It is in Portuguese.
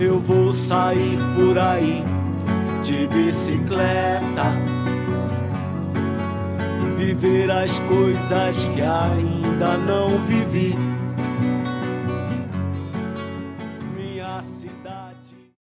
Eu vou sair por aí de bicicleta, viver as coisas que ainda não vivi.